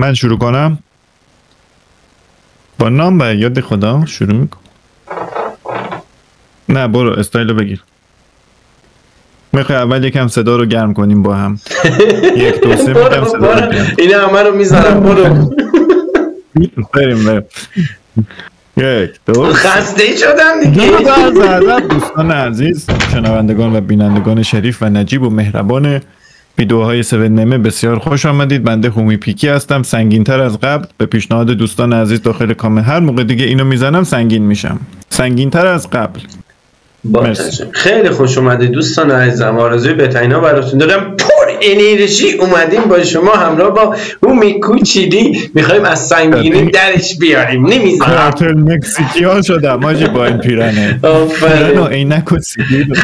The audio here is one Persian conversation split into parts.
من شروع کنم. با نام و یاد خدا شروع میکن نه برو استایلو بگیر. می‌خوای اول یکم صدا رو گرم کنیم با هم. یک دو سه میگم صدا رو گرم. این همه رو می‌زنم برو. بریم بریم. یک دو خسته شدم دیگه. دوستان عزیز شنوندگان و بینندگان شریف و نجیب و مهربان ویدیوهای سون نمه بسیار خوش آمدید. بنده هومی پیکی هستم. سنگین تر از قبل. به پیشنهاد دوستان عزیز داخل کامنت هر موقع دیگه اینو می‌زنم سنگین میشم. سنگین تر از قبل. مرسی. خیلی خوش اومده دوستان عزیزم. آرزوی بهترینا براتون دارم. پر انرژی اومدیم با شما همراه با هومی کوچیلی می‌خوایم از سنگینی درش بیاریم. نمی‌زنم کارتل ها شدم. آجی با این پیرنه. آفرین. عینک و سیبیل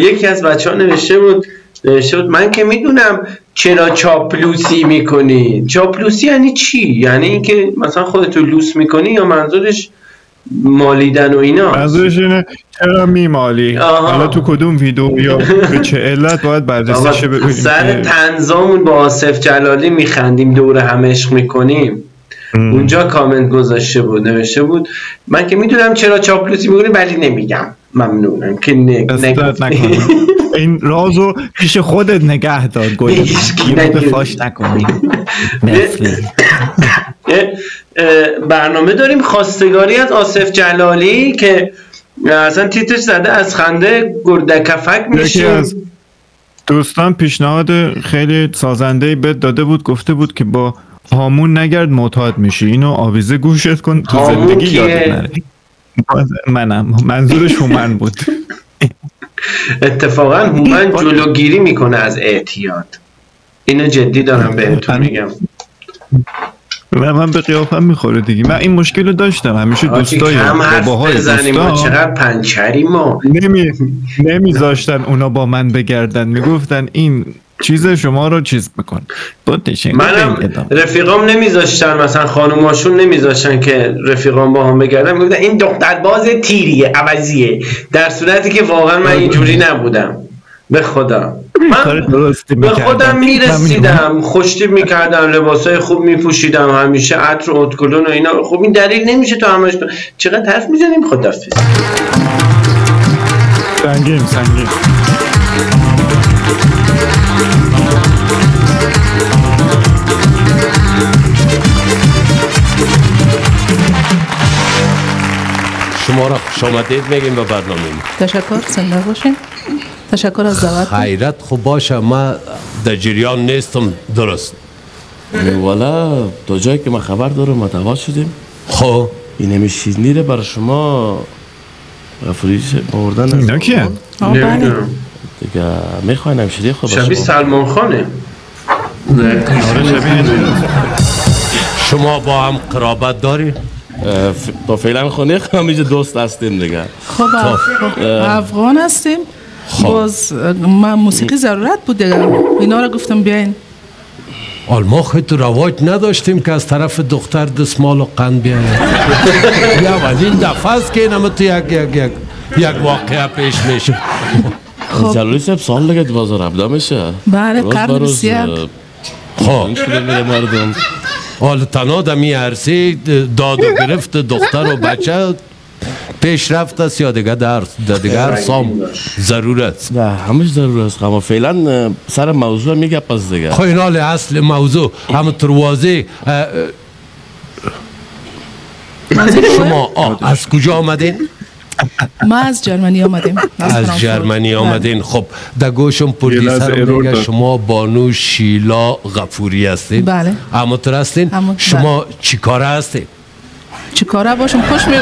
یکی از بچه ها نوشته بود بود من که می‌دونم چرا چاپلوسی می‌کنی. چاپلوسی یعنی چی؟ یعنی اینکه مثلا خودتو لوس می‌کنی یا منظورش مالیدن و اینا؟ منظورش اینه چرا میمالی. حالا تو کدوم ویدیو یا به چه علت باید بررسی شه ببینیم سر تنظامون با آصف جلالی میخندیم دور هم عشق می‌کنیم. اونجا کامنت گذاشته بود نوشته بود من که می‌دونم چرا چاپلوسی می‌کنی ولی نمیگم. ممنونم. که نگ... این رازو پیش خودت نگه دار نگه. فاش نکنی. برنامه داریم خواستگاری از آصف جلالی که اصلا تیترش زده از خنده گردکفک میشه دوستان پیشنهاد خیلی سازنده بد داده بود گفته بود که با هامون نگرد معتاد میشی. اینو آویزه گوشت کن تو زندگی؟ یادت نره. منم. منظورش هومن بود. اتفاقا هومن جلوگیری می‌کنه از اعتیاد. اینو جدی دارم بهتون. میگم. و من به قیافم می‌خوره دیگه. من این مشکل رو داشتم. همیشه دوستای باباهای دوستان چقدر پنچری ما. نمی نمیذاشتن اونا با من بگردن. می‌گفتن این چیز شما رو چیز بکن منم رفیقام نمیذاشتن مثلا خانوماشون نمیذاشتن که رفیقام با هم بگردن. می‌گفتن این دختر باز تیریه عوضیه. در صورتی که واقعا من اینجوری نبودم. به خدا. من به. خودم می‌رسیدم. خوشتیب می‌کردم لباسای خوب میپوشیدم همیشه عطر و اتکلون و اینا. خب این دلیل نمیشه تو همش. چقدر حرف می‌زنیم؟ خدافظ. سنگین سنگین. شما را خوش آمدید میگیم به برنامه تشکر زنده باشین. تشکر از دعوت خیرت خوب باشه ما در جریان نیستم درست. والا تا جایی که ما خبر دارم دعوت شدیم. خب. این همه شیرنی رو برای شما. فریش بردن اینا کیه؟ بله. دیگه می‌خواین همشیری خب شبیه سلمان خانه. آره این. شما با هم قرابت داری؟ تا فعلا خونه همینجا دوست هستیم دیگه. خب اف- افغان هستیم. باز من موسیقی ضرورت بود دیگه. اینا رو گفتم بیاین. آل ما خیلی رواج نداشتیم که از طرف دختر دستمال و قند بیاید یا اولین دفعه است که اینم تو یک یک یک یک واقعه پیش میشه. خب. جلالی صاحب سال دیگه بازار ابدا میشه بله، قرن بسیار. خب. مردم. حال تنها دمی عرصه داد و گرفت دختر و بچه پیشرفت است. یا دیگه در هر سام ضرورت نه همش ضرور است. اما فعلا سر موضوع میگه پس دیگه. خب این حال اصل موضوع. اه، اه، شما از کجا آمدین؟ ما از جرمنی آمدیم. از. جرمنی بله. آمدین. خب در گوشم پردیسر. شما بانو شیلا غفوری هستین. بله. همونطور هستین؟ همون- شما چی کاره هستین؟ چی کاره باشم؟ خوش می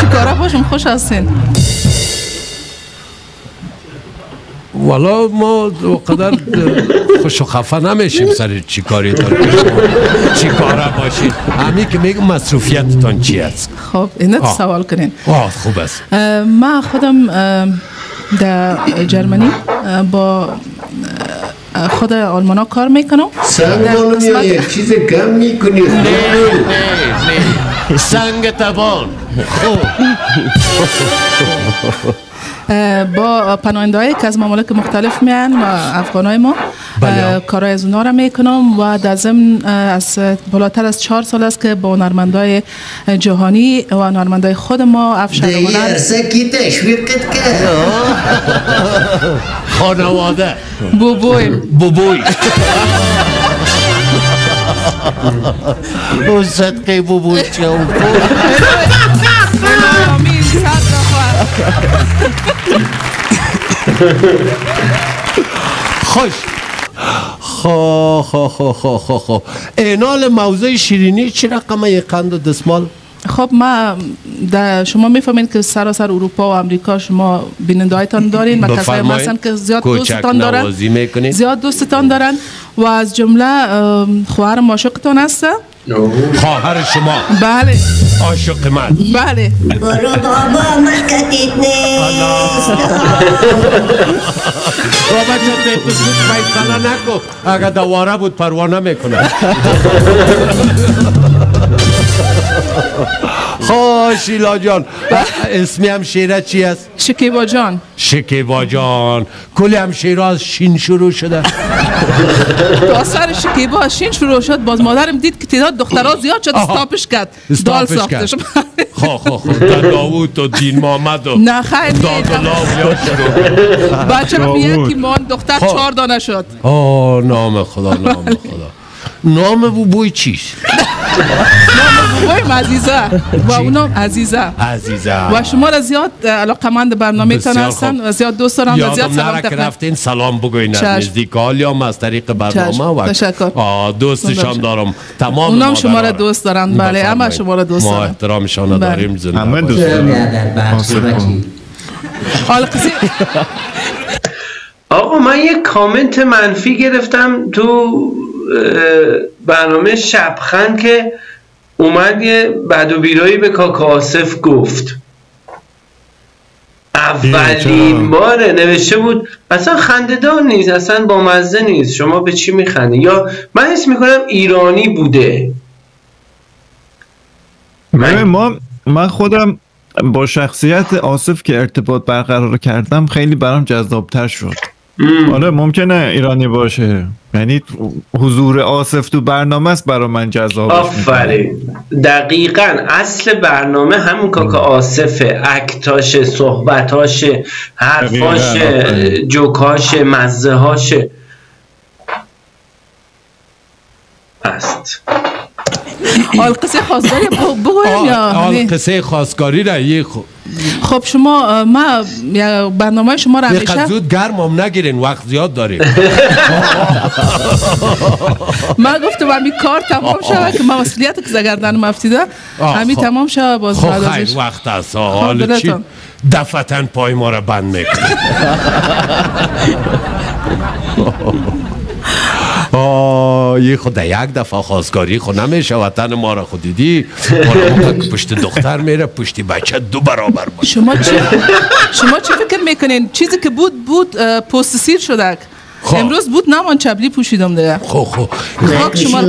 چی کاره باشم؟ خوش هستین. والا ما قدر خوش و خفه نمیشیم سر چی کاری چی کاره باشین همین که میگم مصروفیتتان چی است؟ خب اینا آه. سوال کنین. آه خوب است. من خودم در جرمنی با خود آلمانا کار می‌کنم. سنگ قسمت- چیز کم می‌کنی سنگ تبان با پناهنده هایی که از ممالک مختلف میان و افغان های ما بله. اه، کارهای از اونا را می‌کنم و در ضمن از بالاتر از چهار سال است که با هنرمندای جهانی و هنرمندای خود ما افشار هنر تشویقت کرد خانواده. بوبوی. بوبوی. او صدقه بو چه خوش خو خو خو خو خو خو اینال موضوع شیرینی چی رقمه یک قند و دستمال خب ما در شما می‌فهمید که سراسر اروپا و امریکا شما بیننده هایتان دارین و کسایی. هستن که زیاد دوستتان دارن. زیاد دوستتان دارن و از جمله خواهر ماشقتان هست خواهر شما. بله. عاشق من. بله. برو بابا مخکتیت نیست بابا چه تو زود فیصله نکن. اگر دواره بود پروانه می‌کنه خوش جان. اسمی هم شیره چی است؟ شکیبا جان. شکیبا جان. کلی هم شیره از شین شروع شده. تا سر شکیبا از شین شروع شد. باز مادرم دید که تعداد دخترها زیاد شد. استاپش کرد. دال ساختش خو خو خو تا داوود و دین محمد و نه خیر بچه داوود. یکی مان دختر خب. چهار دانه شد. آه نام خدا نام خدا. نام بو بوی چیست؟ بابایم عزیزه و اونم عزیزه عزیزم و شما را زیاد علاقمند برنامه تان هستن. و زیاد دوست دارم و زیاد یادم سلام تقدیم رفتین سلام بگوین از. نزدیکال یا از طریق برنامه. و تشکر. آه، دوستشان. دارم تمام اونم شما را. دوست دارن بله همه بفرمایید. شما را دوست ما دارن احترامشان بله. داریم زنده همه. دوست دارم. آقا من یه کامنت منفی گرفتم تو برنامه شبخند که اومد یه بد و بیرایی به کاکا آصف گفت. اولین؟ باره نوشته بود اصلا خندهدار نیست اصلا با مزه نیست شما به چی میخندی؟ یا من حس می‌کنم ایرانی بوده. ببین ما من خودم با شخصیت آصف که ارتباط برقرار کردم خیلی برام جذابتر شد. آره ممکنه ایرانی باشه یعنی حضور آصف تو برنامه است برا من جذابش می‌کنه. آفرین دقیقا اصل برنامه همون کاکا آصفه اکتاشه صحبتاشه حرفاشه دقیقاً، آفرین. جوکاشه مزه هاشه است حال قصه خواستگاری بگویم یا آه، نه؟ قصه خواستگاری را یه خو... خب شما ما برنامه شما را همیشه زود گرم هم نگیرین وقت زیاد داریم. من گفتم همین کار تمام شد که مسئولیت که زگردن مفتیده آه، همین خب. تمام شد باز خب خیر ازش وقت است. آه، حالا چی؟ دلتان. دفتن پای ما را بند می‌کنه آه خود یک دفعه خواستگاری خود نمیشه وطن ما را خود دیدی؟ پشت دختر میره پشت بچه دو برابر باشه. شما چی شما چی فکر می‌کنین؟ چیزی که بود بود پست سیر شده. خب. امروز بود نمان چبلی پوشیدم دیگه. خو خو شما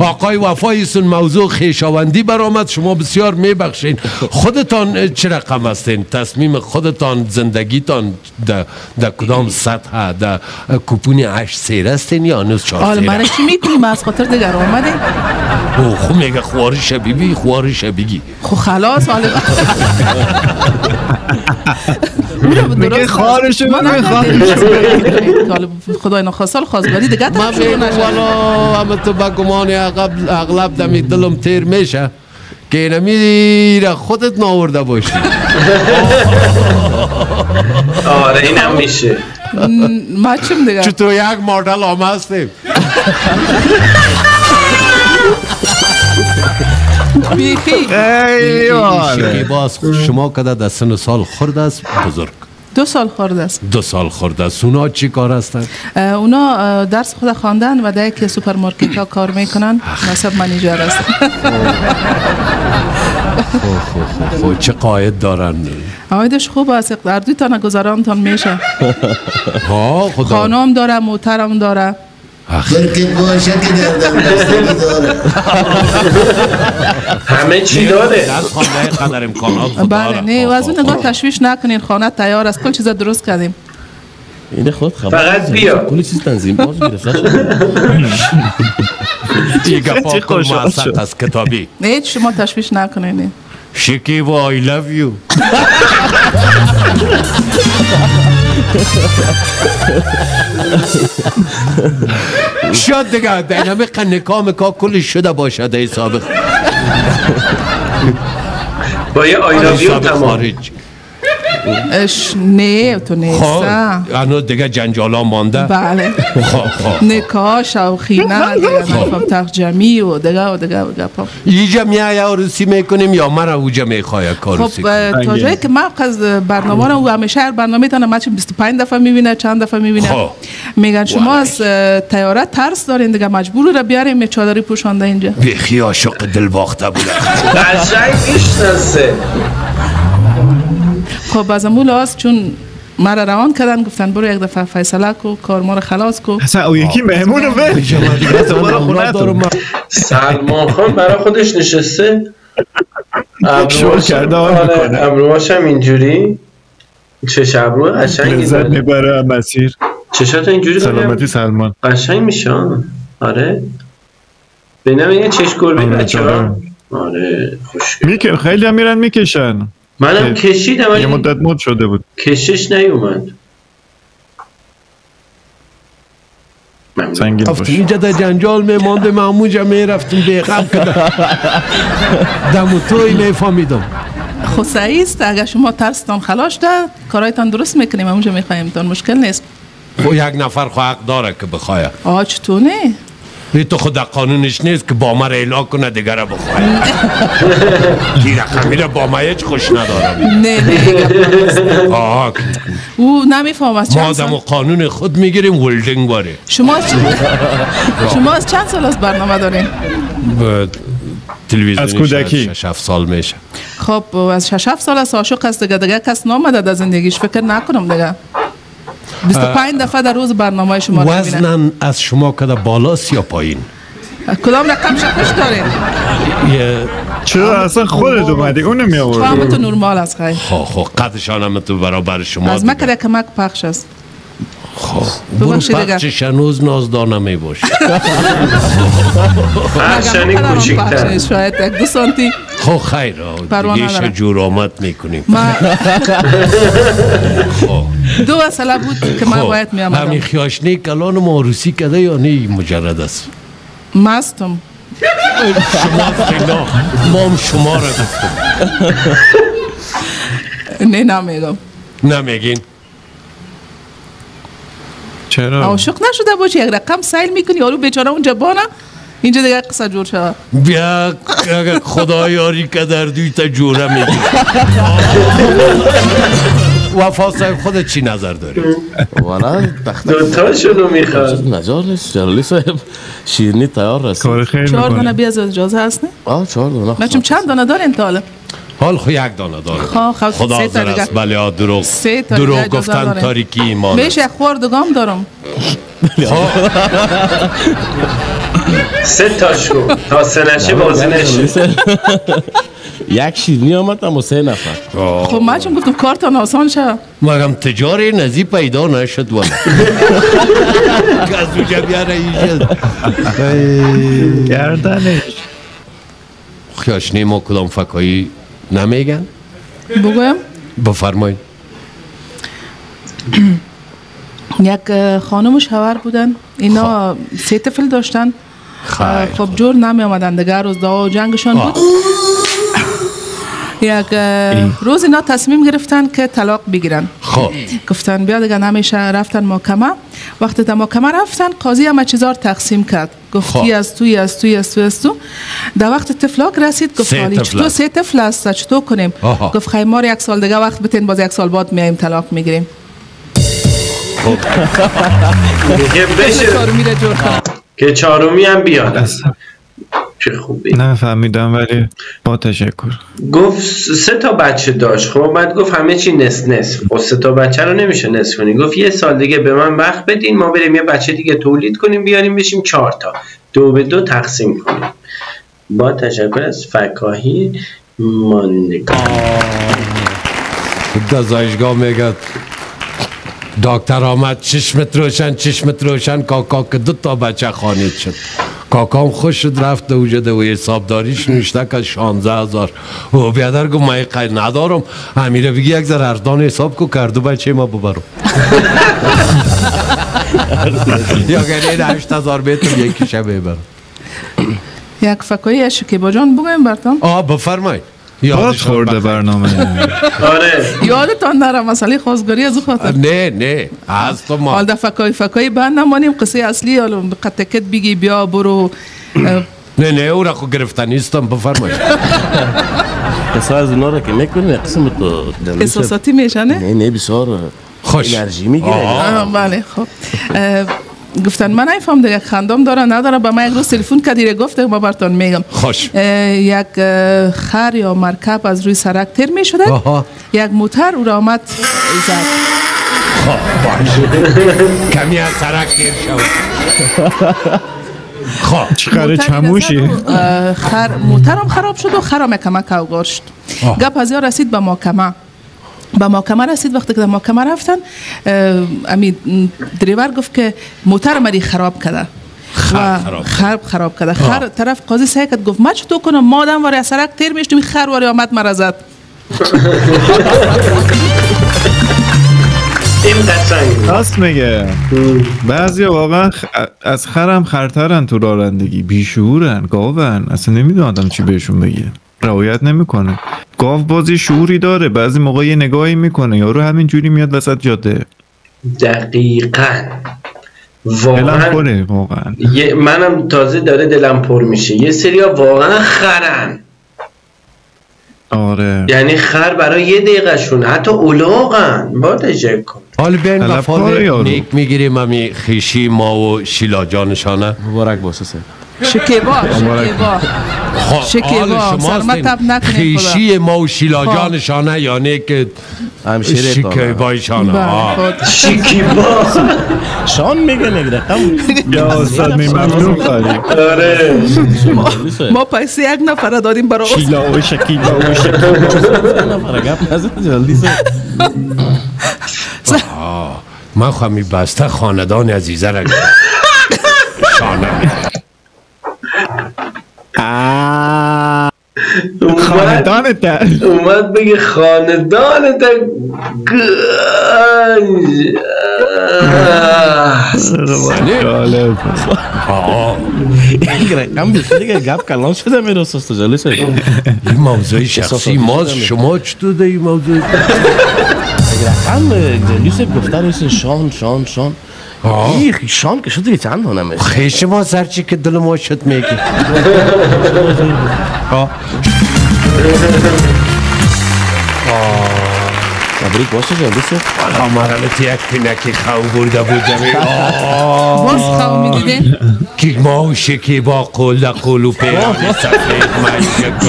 آقای وفایسون موضوع خیشاوندی برآمد. شما بسیار میبخشین. خودتان چه رقم هستین؟ تصمیم خودتان زندگیتان در کدام سطح؟ در کپونی اش سیر هستین یا هنوز چهار حالا سیر من چی می‌کنیم از خاطر دیگر آمده خو میگه خواری شبیبی خواری شبیگی خب خلاص حالا. به میگه خارشو. حالا خدای نخواست خواستگاری دیگه من طرف شروع بگم نشه. والا همه تو با گمان اغلب, دمی دلم تیر میشه. که اینمی را خودت ناورده باشی. آره اینم میشه. ما چیم دیگه؟ چطور یک مدل هم هستیم؟ بیخی شما کده در سن و سال خورد است بزرگ دو سال خورده است دو سال خورده است اونا چی کار هستن اه، اونا درس خود خواندن و در یکی سوپرمارکت ها کار می‌کنن نصب manager است خب چه قاید دارن آیدش خوب است در دوی تانه گذرانتان میشه ها خدا خانم داره موترم داره برکت باشه که گردم بستگی داره همه چی داره قدر امکانات بله. نه و از اون نگاه. تشویش نکنین خانه تیار است کل چیزا درست کردیم این خود خبر فقط. بیا. کلی چیز تنظیم باز گرفته گپا چی خوشحال موثق شد. است کتابی نه شما تشویش نکنین شکی و آی لو یو شاید دیگه دینامیک نکاح مکا کلش شده باشد ای سابق. با یه سابق تمام. اش نه تو خب نیسته هنوز دیگه جنجالا مانده. بله. خب خب نکاح شوخینه دیگه تخجمی و دیگه و دیگه و گپا اینجا میای عروسی می‌کنیم یا من اوجا می‌خواه کاروسی خب تا جایی که من از برنامه رو همیشه هر برنامه تانه من چه 25 دفعه می‌بینه چند دفعه می‌بینه. خب. میگن شما از تیاره ترس دارین دیگه مجبور رو بیاریم چادری پوشانده اینجا. بیخی عاشق دل باخته بوده. قشنگ می‌شناسه. خب از امول هست چون مرا روان کردن گفتن برو یک دفعه فیصله کو کار ما رو خلاص کو. اصلا او یکی مهمون رو تو. سلمان خان برای خودش نشسته. کرده حال آره. ابروهاش هم اینجوری. چش ابرو قشنگی لذت می‌بره مسیر. چشات اینجوری سلامتی سلمان. قشنگ میشه آه. آره. بینم این چش گربه آره، بچه ها آره. آره خوش میکن خیلی هم میرن می‌کشن. منم کشیدم یه مدت مد شده بود. کشش نیومد. رفتیم در جنجال میمانده من همونجا می‌رفتیم بیغم کده دم. توی میفهمیدم خب صحیح است اگر شما ترستان خلاص ده کارایتان درست می‌کنیم اونجا می‌خوایم تان مشکل نیست. خب یک نفر خو حق داره که بخواه. آه چطور نه تو خود قانونش نیست که با ما اعلا کنه دیگر بخواه. رقمی را با ما هیچ خوش ندارم. نه نه. آه او نمیفهم از ما چند سال قانون خود می‌گیریم ولدینگ باره. شما از چند- شما از چند سال از برنامه دارین؟ به تلویزیون از کودکی. 6 سال میشه. خب از 6 7 سال از عاشق است دیگه دیگه کس نامده در زندگیش فکر نکنم دیگه. 25 دفعه در روز برنامه شما رو وزنن از شما کده بالاست یا پایین کدام رقم شکش دارین چرا اصلا خودت اومدی اونو می تو آوردی هم تو نرمال است خیلی خب خب قدشان هم تو برابر شما از. مکر کمک پخش است خب برو. پخشش هنوز نازدانه می باشه هرچنی مگه پدرم کوچیکتر پخش شاید یک دو سانتی خب خیر دیگه. جور آمد می‌کنیم من دو اصله بود که من باید می همین آمدم خیاشنی کلان ما عروسی کده یا نه مجرد است؟ مستم. شما فینا ما هم شما را گفتم. نه نمیگم. نمیگین؟ چرا؟ عاشق نشده باشی یک رقم سیل می‌کنی یارو بیچاره اونجا بانه اینجا دیگه قصه جور شد بیا اگر خدا یاری که در دوی تا جوره میگی. وفا صاحب خودت چی نظر داری؟ والا دوتاشونو می‌خواد. نیست جلالی صاحب. شیرنی تیار رسید. کار خیلی چهار دانه بیاز اجازه هست نه؟ آه چهار دونه بچم چند دانه دارین تا حالا؟ حال خو یک دانه داره خب، خب، خدا سه تا حاضر. است. بله ها دروغ. سه تا دیگه دروغ گفتن. تاریکی ایمان بهش یک خوردگام دارم. سه تاشو تا سه نشه بازی نشه. یک شیرنی آمد اما سه نفر. خب من چون گفتم کارتان آسان شه. مگم تجاری نزی پیدا نشد ولی. که از اونجا بیاره اینجا گردنش. خیاشنی ما کدام فکایی نمیگن؟ بگویم. بفرمایید. یک خانم و شوهر بودن. اینا سه طفل داشتن. خب جور نمی آمدن دیگه روز و جنگشان بود. یک روز اینا تصمیم گرفتن که طلاق بگیرن. خب. گفتن بیا دیگه نمیشه. رفتن محکمه. وقتی در محکمه رفتن قاضی همه چیزا رو تقسیم کرد. گفت خب. از توی از توی از توی از تو. در وقت طفلاک رسید گفت سه حالی چطور. سه طفل است چطور کنیم؟ آها. گفت خیلی ما یک سال دیگه وقت بتین باز یک سال بعد میایم طلاق می‌گیریم. که بشه کنه که چهارمی هم بیاد. چه خوبی. نه فهمیدم ولی با تشکر. گفت سه تا بچه داشت. خب بعد گفت همه چی نصف نصف. خب سه تا بچه رو نمیشه نصف کنی. گفت یه سال دیگه به من وقت بدین ما بریم یه بچه دیگه تولید کنیم بیاریم بشیم چهار تا. دو به دو تقسیم کنیم. با تشکر از فکاهی ماندگار گزایشگاه میگه دکتر آمد چشمت روشن چشمت روشن کاکا که دو تا بچه خانید شد. کاکام خوش شد رفت دو جده و حسابداریش نوشته که 16 هزار. و بیادر گفت من قید ندارم. امیره بگی یک ذر ارزان حساب کو کردو بچه ما ببرم. یا گره 8 هزار بیتم یکی شب ببرم. یک فکایی شکیبا جان بگویم برتان آه بفرمایید. یادشان خورده. برنامه. آره. یادتان نره مسئله خواستگاری از او خاطر. نه نه. از تو ما. حال در فکای فکای بند نمانیم قصه اصلی حالا قطکت بگی بیا برو. نه نه او را خود گرفتن نیستم بفرمایید. قصه از اونا رو که یک قسم تو احساساتی میشه نه؟ نه بسیار خوش. انرژی می‌گیره. بله خب. گفتن من نفهم دیگه خندام داره نداره به من یک روز تلفن کدیره گفته ما برتان میگم. خوش. یک خر یا مرکب از روی سرک تیر می شده آها. یک موتر او را آمد زد. کمی از سرک دیر شد خب. چقدر چموشی. خر موترم خراب شد و خرم کمک اوگار شد. گپ از یا رسید به محکمه. به محکمه رسید وقتی که در محکمه رفتن امی دریور گفت که موتر مری خراب کرده. خراب خر خراب کرده. خر طرف قاضی سعی کرد گفت ما چطور کنم؟ مادم واری از سرک تیر میشتم خر واری آمد مرا زد. راست میگه. بعضی واقعا خ... از خرم خرترن تو رانندگی. بیشعورن گاون اصلا نمی‌دونه آدم چی بهشون بگه. رعایت نمی‌کنه. گاو بازی شعوری داره بعضی موقع یه نگاهی می‌کنه. یارو همین جوری میاد وسط جاده. دقیقا. واقعا پره واقعا. یه- منم تازه داره دلم پر میشه. یه سریا واقعا خرن. آره. یعنی خر برای یه دقیقه شون حتی اولاغن. با تشکر حالا بیاین طلب وفا کاره یارو. نیک می‌گیریم. همی خیشی ما و شیلا جانشانه. مبارک باشه سه شکیبا شکیبا. خب شکیبا، حال شماست. سرمت این تب نکنید خیشی ما و شیلا خب. جانشانه یعنی که همشیره شکای بایشانه بله. آه. خود شیکیبا شان میگه رقم یا استاد می ممنون آره. ما پیسه یک نفر دادیم برای. شیلا و شکیلا و سه من خواهی بسته خاندان عزیزه را شانه خاندانت. اومد بگه خاندان. تا گنج دیگه گپ کلان شده میره سست جلدی سه. این موضوع شخصی ماست شما چطور در این موضوع؟ رقم جلدی سه گفته رسه شان شان شان. آه. این شان که شد دیگه چند میشه خیش ما سرچی که دل ما شد میگی آه. تبریک باشه جلدی سه والا مرالتی یک پینکی خو برده بود جمعی آه. باز خواهم می‌دیدین که ما و شکی با قول در قول و پیران سفید من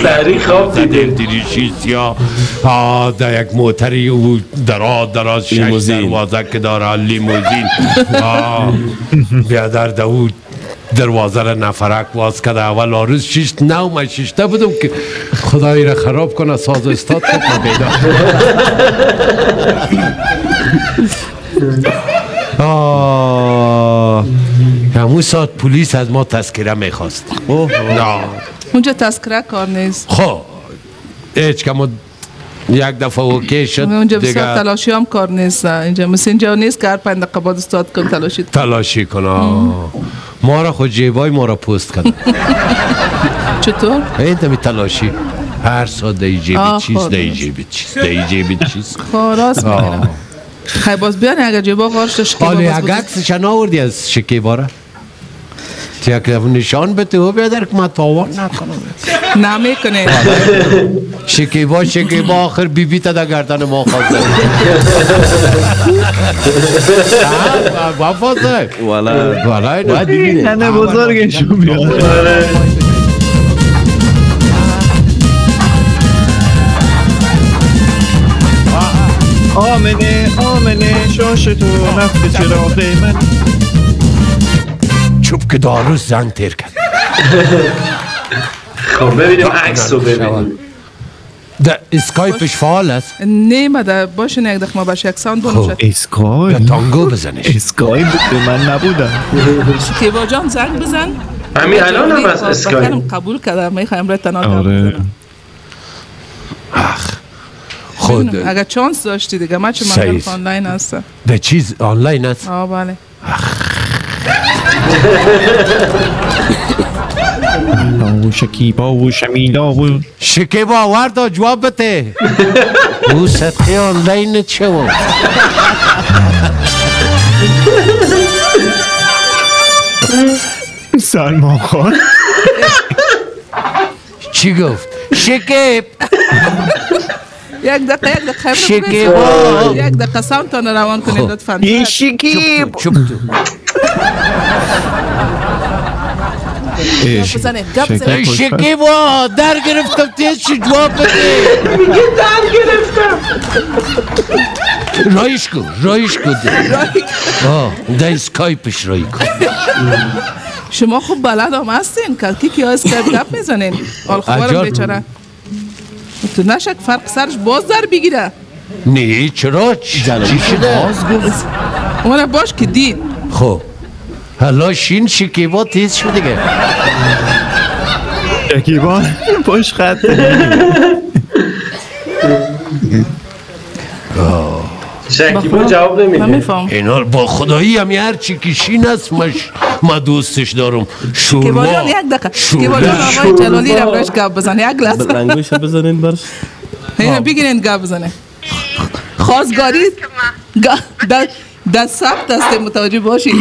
سریع خواب دریشی سیاه آه در یک موتری او دراز دراز شش. دروازه که داره لیموزین آه بیادر در او دروازه را نفرک باز کرده. اول آرز شیشت نو من شیشته بودم که خدایی را خراب کنه ساز و استاد کنه. پیدا آه. همون ساعت پلیس از ما تذکره می‌خواست. نه. اونجا تذکره کار نیست. خب. هیچ که ما یک دفعه اوکی شد؟ اونجا بسیار تلاشی هم کار نیست. اینجا مثل اینجا نیست که هر پنج دقیقه بعد استاد کن تلاشی تلاشی کنه ما را خود جیبای ما را پست کرد چطور؟ این دمی تلاشی. هر ساعت دی جیبی چیز. دی جیبی چیز دی جیبی چیز خاراست می‌گیرم خیلی باز بیان اگر جیبا غارش شکیبا باز یک گذاشت. عکسش ناوردی از شکیبا را تیک نشان بده و بیادر که من تاوان نکنم نمی‌کنه شکیبا شکیبا آخر بی بی تا در گردن ما خواسته وفاسه والا. والا اینه بزرگشون بیاد آمنه آمنه شاش تو نفت چراغ من. چوب که داروش زنگ تیر کرد. خب ببینیم عکس رو ببینیم. در اسکایپش فعال است؟ نه مده باشین یک دخمه باشه یک ساوند خب. بونوشد اسکای یا تانگو بزنش. اسکای بود به من نبودم. کیوا جان زنگ بزن. همین الان هم از خب، اسکای بکنم قبول کردم. می‌خوایم رای تنها آره. خود اگر چانس داشتی دیگه من چه. من آنلاین هستم. در چیز آنلاین است؟ آه بله. و شکیبا و شمیلا و شکیب آورد جواب بده. او صدقه آنلاین چه و سلمان خان. چی گفت؟ شکیب. یک دقیقه یک دقیقه شکیبا. یک دقیقه ساوند تان روان کنید خب. لطفا. یه شکیب. چوب تو اه، بزنه، گپ شکیب. بزنه. خوش- شکیب در گرفتم تیز چی جواب بده. میگه در گرفتم. رایش کن رایش کن. آه در اسکایپش رای کن. شما خوب بلد هم هستین که کی کی اسکایپ گپ می‌زنین. خبرم عجب. بیچاره. تو نشک فرق سرش باز در بگیره نه چرا چی شده اون باش که دید خب حالا شین شکیبا تیز شد دیگه شکیبا پشت خط شکیبا جواب من نمیده میفهم. اینا با خدایی هم هر چی که شین است مش ما دوستش دارم. شورما یک دقیقه. شورما. آقای جلالی رو برش گپ بزن یک لحظه. رنگوش بزنین برش اینو بگیرین گپ بزنه. خواستگاری گ- در ثبت است متوجه باشید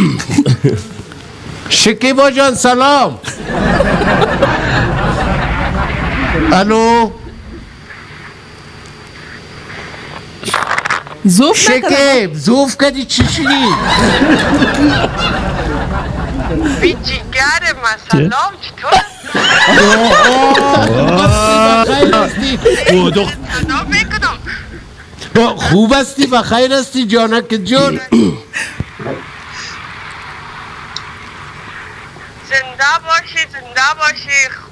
شکیبا جان سلام. الو؟ زوف شکیب زوف کردی چی شدی؟ بی جیگر چطور؟ خوب هستی و خیر هستی جانک جان. زنده باشی زنده باشی.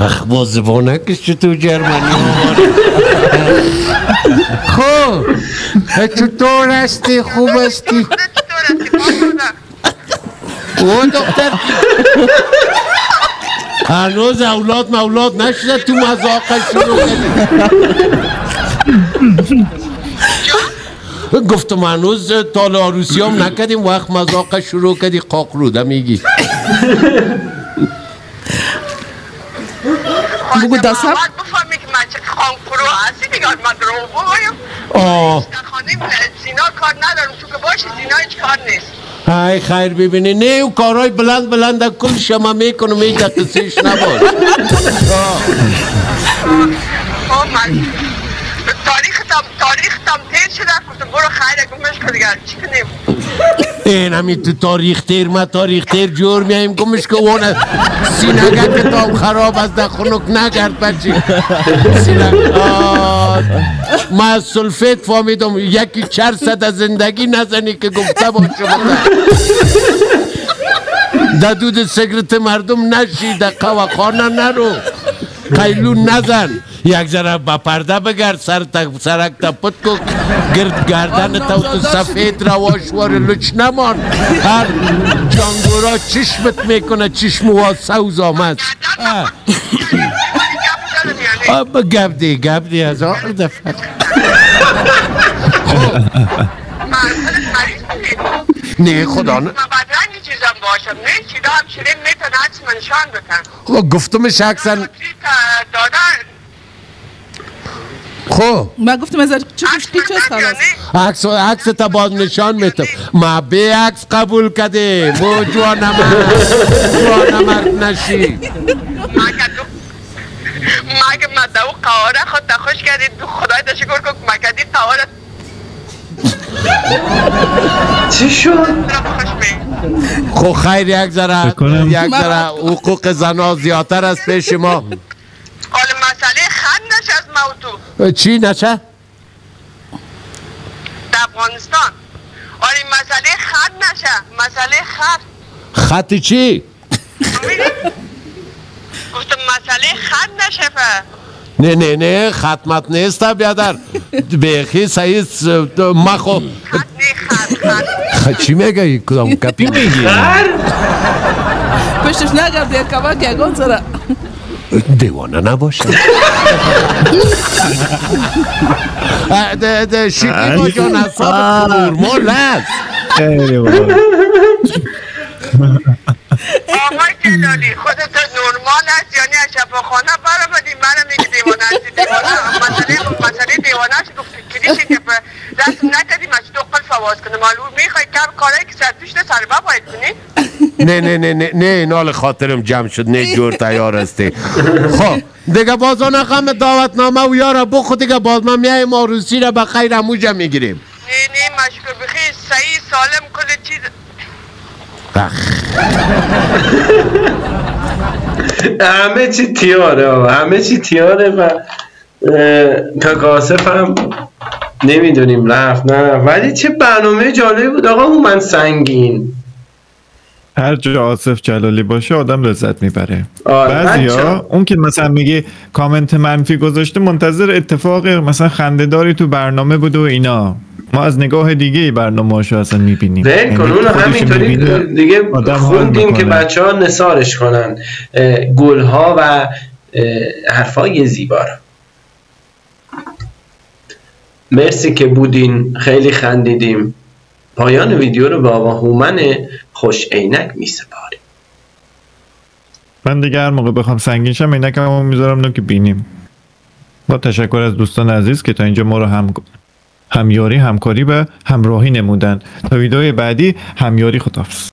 اخ با زبانکش چطور جرمنی خب چطور هستی؟ خوب هستی؟ او دختر هنوز اولاد مولاد نشده تو مذاقش شروع کردی گفتم هنوز تال آروسی هم نکردیم وقت مذاقش شروع کردی قاقروده میگی. بگو دروغ بگویم. آه. در خانه زینا کار ندارم چون که باشی زینا هیچ کار نیست. های خیر ببینی نه او کارهای بلند بلند در کل شما می‌کنم هیچ قصهش نباش. تاریخ تام تاریخ تام تیر شده گفتم برو خیره گمش کن چی کنیم؟ این همین تو تاریخ تیر ما تاریخ تیر جور میایم گمش که اون سینگه کتاب خراب از در خنک نگرد بچه. سینگ. ما از سلفیت فهمیدم یکی چرصد از زندگی نزنی که گفته باشم در دود سگرت مردم نشی در قواخانه نرو. قیلون نزن. یک ذره با پرده بگرد سر تا سرک تا پت کو گرد گردن تا تو سفید رواشوار لچ نمان هر جانگورا چشمت می‌کنه چشم و سوز آمد. با گپ دی گپ دی از آر دفعه. نه خدا نه. چیزم باشم نه چیزا هم شیرین میتن حدس من نشان بتن خب، گفتمش اکسن دادن خب. من گفتم از چکش کی چه خلاص عکس عکس تا باز نشان میتم ما به عکس قبول کده. مو جوانم جوانم نشی. مگه من دو قواره خود خوش کردید؟ خدای تا شکر کن مگه دی قواره چی شد؟ می خب خیر یک ذره. یک ذره حقوق زنا زیادتر است پیش ما. خندش از موضوع چی؟ نشه؟ افغانستان. آره مسئله خط نشه. مسئله خط. خط چی؟ گفتم مسئله خط نشه نه نه نه ختمت نیست بیادر بیخی صحیح مخو. خط چی میگه کدام کپی میگی؟ پشتش نگرد یک کمک یگان سره دیوانه نباشه. ده ده شیکی با جان اصاب نورمال است خیلی باحال. آقای جلالی خودت نرمال است یعنی از شفاخانه؟ برا بدی منو میگی دیوانه هستی دیوانه. مسئله مسئله دیوانه است. گفتی کلیشی که دست از تو قل فواز کنه. معلوم می‌خوای کم کارایی که سر پیش سر باید کنی. نه نه نه نه نه نال خاطرم جمع شد نه جور تیار هستی. خب دیگه باز آن غم دعوتنامه و یارا بخو دیگه باز ما میایم آروسی را به خیر اموجه می‌گیریم. نه نه مشکل بخیر صحیح سالم کل چیز. همه چی تیاره. همه چی تیاره و اه، کاکا آصف هم نمی‌دونیم رفت نه ولی چه برنامه جالبی بود. آقا من سنگین. هر جا آصف جلالی باشه آدم لذت می‌بره. بعضی بچه. ها اون که مثلا میگه کامنت منفی گذاشته منتظر اتفاق مثلا خندهداری تو برنامه بود و اینا. ما از نگاه دیگه برنامه هاشو اصلا می‌بینیم. ول کن اون همینطوری دیگه خوندیم که بچه ها نسارش کنن. اه، گلها و حرفای زیبا مرسی که بودین. خیلی خندیدیم. پایان ویدیو رو به آقا هومن خوش عینک می سپاریم من دیگه هر موقع بخوام سنگین شم عینکمو می‌ذارم نو که بینیم. با تشکر از دوستان عزیز که تا اینجا ما رو هم همیاری همکاری و همراهی نمودن. تا ویدیوی بعدی همیاری خداحافظ.